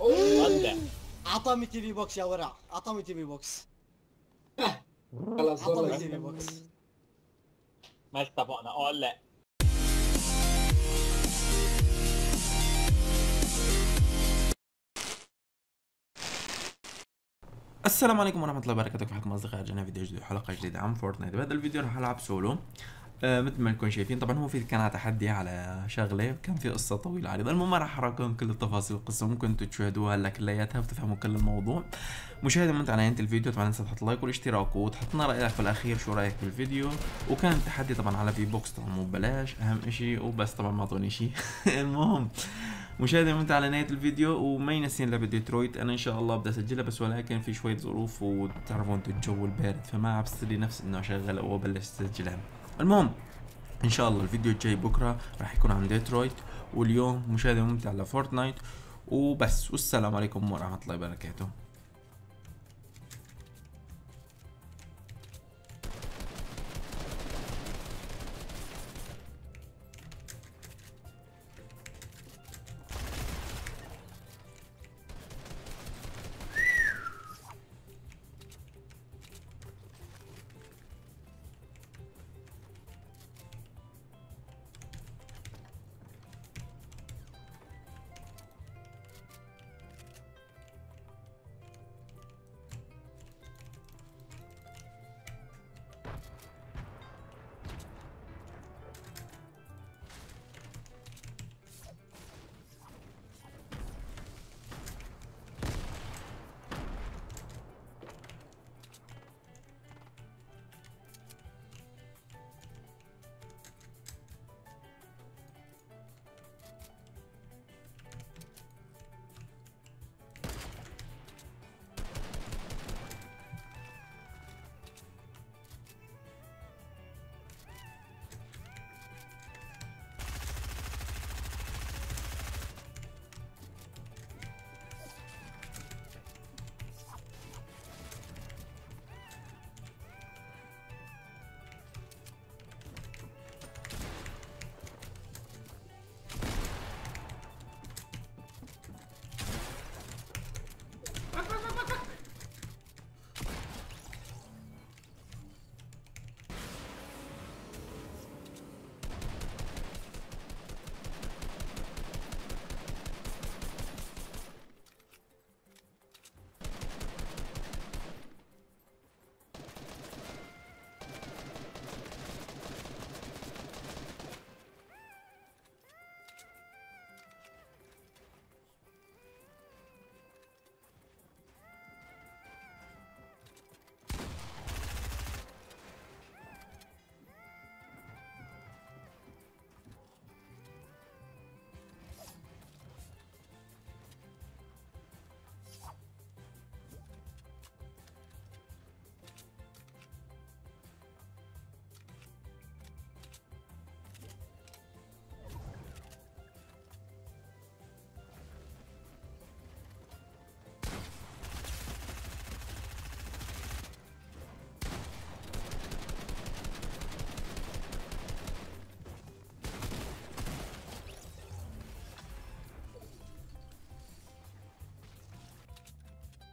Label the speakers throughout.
Speaker 1: ودع
Speaker 2: عطامي تي في بوكس يا ورع عطامي تي في بوكس
Speaker 3: خلاص
Speaker 2: عطامي
Speaker 3: والله
Speaker 2: تي في بوكس
Speaker 1: ما اتفقنا قول لا
Speaker 4: السلام عليكم ورحمة الله وبركاته. كيف حالكم أصدقائي رجعنا فيديو جديد حلقة جديدة عن Fortnite. بهذا الفيديو راح ألعب سولو. آه مثل ما انكم شايفين طبعا هو في كان تحدي على شغلة كان في قصة طويلة عريضة المهم ما راح أحرقكم كل التفاصيل القصة ممكن تشاهدوها هلا كلياتها وتفهموا كل الموضوع. مشاهدة ممتعة على نهاية الفيديو طبعا لا تنسى تحط like والاشتراك وتحطنا رأيك في الأخير شو رأيك بالفيديو. وكان التحدي طبعا على V-Bucks طبعا مو ببلاش أهم إشي وبس طبعا ما أعطوني شيء المهم مشاهدة ممتعة على نهاية الفيديو وما ينسين لعبة ديترويت. أنا إن شاء الله بدي أسجلها بس ولكن في شوية ظروف وتعرفوا أنتوا الجو البارد فما عم بستلي نفسي إنه أشغل أو أبلش أسجلها. المهم إن شاء الله الفيديو الجاي بكرة راح يكون عن ديترويت واليوم مشاهدة ممتعة ل Fortnite وبس. والسلام عليكم ورحمة الله وبركاته.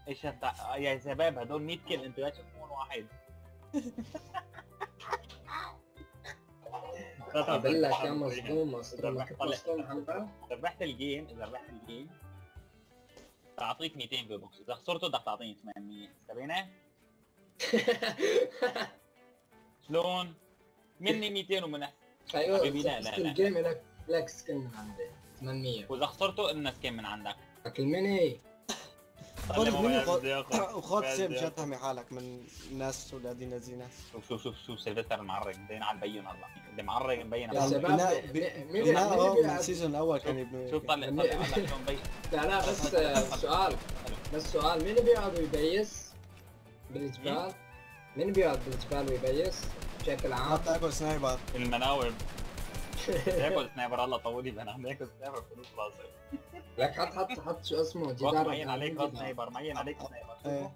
Speaker 1: إيش هت... يا شباب هدول 100 كيل أنتوا يا تشوفون واحد.
Speaker 3: أقول لك يا مصدوم مصدوم
Speaker 1: ربحت الجيم اذا ربحت الجيم تعطيك 200 بوكس إذا خسرته بدك تعطيني 800 سبينا؟ شلون؟ مني 200 ومن. أيوه لا، لا، لا.
Speaker 3: الجيم لك لك سكن من عندي. 800
Speaker 1: وإذا خسرته قلنا سكين من عندك.
Speaker 3: لك الميني
Speaker 2: خذ مني. وخذ سيف تحمي حالك من ناس ولادين الزينة
Speaker 1: شوف شوف شوف شوف سيلفستر المعرق بدينا على البين هلا اللي معرق مبين
Speaker 3: يا
Speaker 1: على
Speaker 3: شباب مين-
Speaker 2: السيزون الأول كان يبني
Speaker 1: شوف طلع طلع مبين
Speaker 3: لا لا بس آه، سؤال. بس سؤال مين بيقعد ويبيس بالجبال؟ مين بيقعد بالجبال ويبيس بشكل عام؟
Speaker 2: حتى اكل سنايبر.
Speaker 1: المناوب. ياكل سنايبر الله طولي بنا. عم ياكل سنايبر فلوس راسي
Speaker 3: لك حط حط حط شو اسمه جدار
Speaker 1: مبين عليك سنايبر مبين عليك سنايبر
Speaker 2: إيه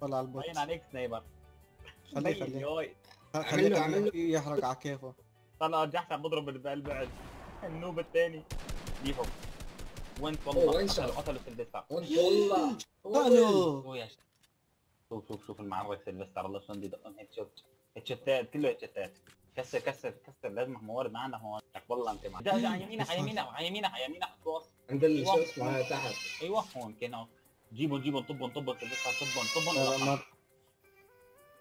Speaker 2: طلع البوت.
Speaker 1: مبين عليك سنايبر
Speaker 2: خليه خليه خليه. يحرق على كيفه.
Speaker 1: طلع رجعت عم بضرب بالبعد النوب الثاني. والله
Speaker 3: وين شاف؟
Speaker 1: قتلوا
Speaker 3: وانت والله
Speaker 2: قالوا.
Speaker 1: شوف شوف شوف المعرك سيلفستر الله شلون بيدقهم هيك شوت هيك شتات كله هيك شتات كسر كسر كسر. لازم موارد معنا هون. والله أنت معك على يمينك على يمينك على يمينك على يمينك.
Speaker 3: عند شو اسمه تحت.
Speaker 1: أيوه هون كانوا جيبوا جيبوا طبوا طبوا سيلفستر طبوا طبوا
Speaker 2: لا، ما-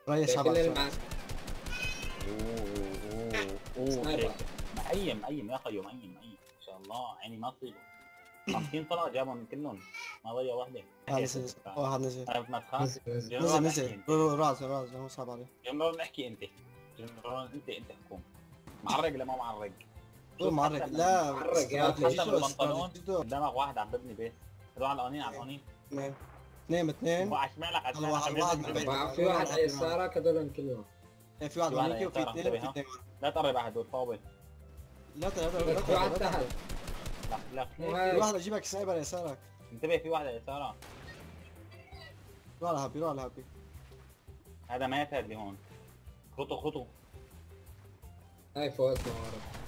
Speaker 2: ريس
Speaker 3: معك
Speaker 1: أوه مقيم مقيم يا خيو مقيم مقيم ما شاء الله. عيني ما تصيبه 50 طلقه جابهم كلهم. ما ضيع واحدة.
Speaker 2: واحد نزل.
Speaker 1: عرفت ما تخاف.
Speaker 3: نزل نزل.
Speaker 2: راس راس هو صعب عليه.
Speaker 1: جنرال احكي أنت. جنرال أنت انت حكوم معرق ولا ما معرق؟
Speaker 2: هو معرق لا
Speaker 3: معرق يا أخي.
Speaker 1: حتى بالبنطلون قدامك واحد عم ببني بيت. هدول على القوانين على القوانين
Speaker 2: اثنين اثنين. اثنين
Speaker 1: واشمع لك.
Speaker 3: بقى في واحد على يسارك هذول كلهم.
Speaker 2: إيه، في واحد هونيك وفي اثنين.
Speaker 1: لا تقرب على هدول فاول
Speaker 2: لا لا لا لا
Speaker 3: في واحد
Speaker 2: لا
Speaker 3: تحت
Speaker 1: لا لا.
Speaker 2: في. واحد يجيبك سنايبر يسارك.
Speaker 1: انتبه في واحد على يسارك
Speaker 2: روح على هابي روح على هابي.
Speaker 1: هذا مات هذا اللي هون خطو خطو.
Speaker 3: هاي فوتنا ورا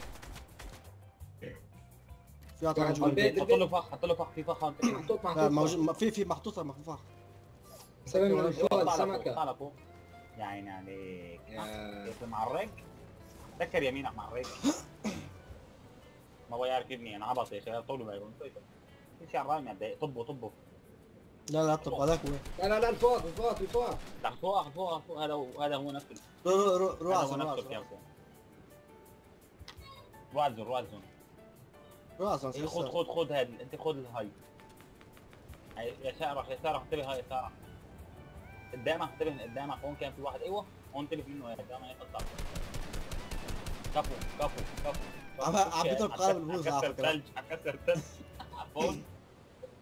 Speaker 2: في
Speaker 3: بالبيت.
Speaker 1: حط له فخ حط له فخ في فخ
Speaker 3: محطوط
Speaker 2: لا
Speaker 3: محطوط
Speaker 2: في في
Speaker 3: فوق
Speaker 1: طالع فوق
Speaker 3: سمكة
Speaker 1: طالع فوق يا عيني عليك
Speaker 3: يا-
Speaker 1: كيف معرق تذكر يمينك معرق ما هو يعرف يبني أنا عبط يا شباب طولوا بعيون في شيء على الرايم دقيق طبوا طبوا.
Speaker 2: لا لا طب هذاك وين
Speaker 3: لا لا لا الفوق الفوق الفوق.
Speaker 1: تحت فوق فوق فوق هذا هو هذا هو نفسه.
Speaker 2: رو- رو- رو- روح روح
Speaker 1: روح روح على الزون
Speaker 2: روح
Speaker 1: إيه، خذ خذ خذ هذا انت خذ الهاي هاي يسارك يسارك انتبه هاي يسارك قدامك انتبه قدامك هون كان في واحد أيوه. هون انتبه منه يا قدامك يقطع كفو كفو كفو.
Speaker 2: عم- عم بيضرب قارب البوز على فكرة.
Speaker 1: ثلج عكسر ثلج عفون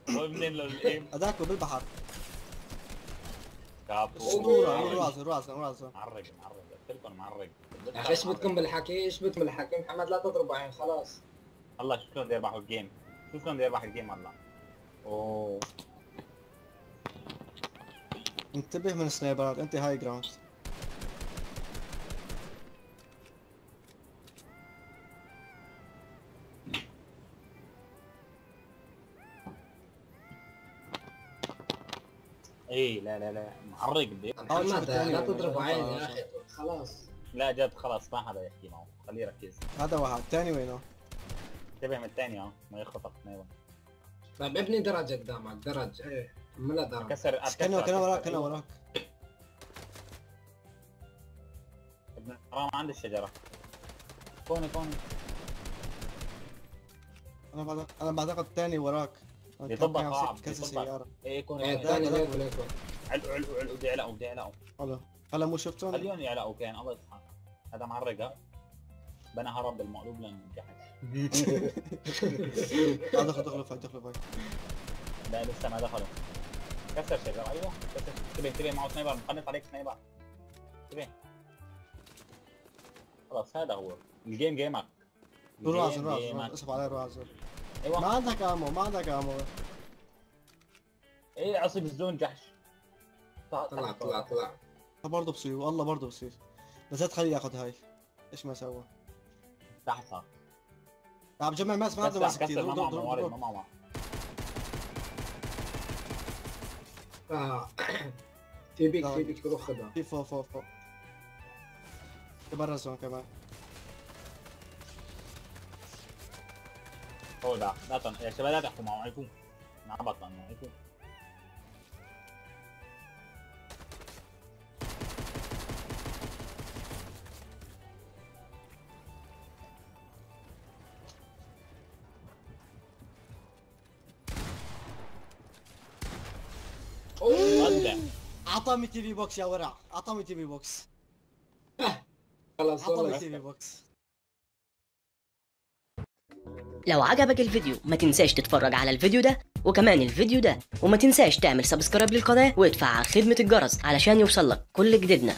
Speaker 1: هون منين للايم
Speaker 2: هذاك بالبحر.
Speaker 1: كفو.
Speaker 2: على روح على
Speaker 1: معرق معرق. قلت لكم معرق.
Speaker 3: يا أخي إيش بدكم بالحكي؟ إيش بدكم بالحكي؟ محمد لا تضرب عين خلاص.
Speaker 1: الله شو شلون يربحوا الجيم شو شلون يربح الجيم الله. أوه.
Speaker 2: انتبه من ال sniper ات انت high ground
Speaker 1: إيه لا لا لا
Speaker 3: محمد
Speaker 2: الثاني
Speaker 3: لا. تضرب عين
Speaker 2: خلاص.
Speaker 3: يا أخي. خلاص.
Speaker 1: لا جد خلاص ما حدا يحكي معه. خليه يركز.
Speaker 2: هذا واحد ثاني وينه؟
Speaker 1: انتبه من الثاني آه. ما يخطف نايوه
Speaker 3: طيب ابني درج قدامك درج. إيه عملها درج.
Speaker 1: كسر
Speaker 2: كنا كنا وراك كنا وراك.
Speaker 1: ابن حرام عند الشجرة. كوني كوني.
Speaker 2: أنا بعد أنا بعتقد الثاني وراك.
Speaker 1: يطبق
Speaker 2: كان
Speaker 1: صعب، يطبق.
Speaker 2: سيارة.
Speaker 1: إيه كوني إيه.
Speaker 3: ثاني
Speaker 2: لا،
Speaker 3: ليك
Speaker 2: لا.
Speaker 3: وليك
Speaker 1: علقوا علقوا علقوا بدي يعلقوا بدي يعلقوا
Speaker 2: هلا. هلا مو شفتهم؟
Speaker 1: خليهم يعلقوا كان الله يصحى هذا معرق ها بنى هرب بالمقلوب لنجحت
Speaker 2: آه، دخل دخل فاي دخل فاي
Speaker 1: لا لسه ما دخلوا كسر شجره أيوه كسر. انتبه انتبه معه سنايبر مقنط عليك سنايبر انتبه. خلاص هذا هو. الجيم جيمك.
Speaker 2: روح على
Speaker 1: الجيم
Speaker 2: زر روح على
Speaker 1: جيمك.
Speaker 2: زر اسحب عليه روح زر ما
Speaker 1: أيوه
Speaker 2: عندك امو ما عندك امو
Speaker 1: إيه عصب الزون جحش.
Speaker 3: طلع طلع طلع
Speaker 2: برضه بصير والله برضه بصير بس لا تخليه ياخذ هاي. إيش ما سوى
Speaker 1: تحت صار
Speaker 2: عم بجمع ماس ما عنده ماس كثير
Speaker 1: ما معه موارد ما معه
Speaker 3: آه. في بيك في بيك روح خدها
Speaker 2: في فوق فوق فوق. في برا الزون كمان.
Speaker 1: هو ده لا تن... يا شباب لا تحكوا معه عيكم عبط عنه
Speaker 2: اعطاني تي في بوكس يا ورع. اعطاني تي في بوكس.
Speaker 3: خلاص
Speaker 2: اعطاني تي في بوكس.
Speaker 5: لو عجبك الفيديو ما تنساش تتفرج على الفيديو ده وكمان الفيديو ده وما تنساش تعمل سبسكرايب للقناة وادفع على خدمة الجرس علشان يوصلك كل جديدنا.